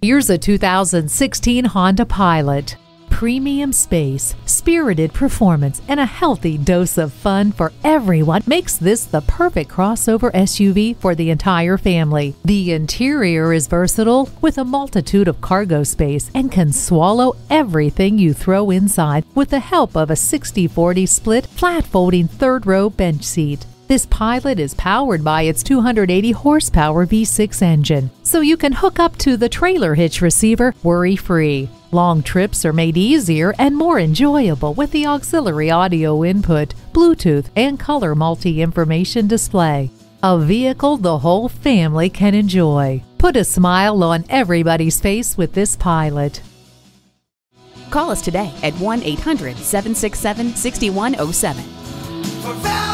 Here's a 2016 Honda Pilot. Premium space, spirited performance, and a healthy dose of fun for everyone makes this the perfect crossover SUV for the entire family. The interior is versatile with a multitude of cargo space and can swallow everything you throw inside with the help of a 60 40 split flat folding third row bench seat. This Pilot is powered by its 280 horsepower V6 engine, so you can hook up to the trailer hitch receiver worry free. Long trips are made easier and more enjoyable with the auxiliary audio input, Bluetooth, and color multi information display. A vehicle the whole family can enjoy. Put a smile on everybody's face with this Pilot. Call us today at 1 800 767 6107.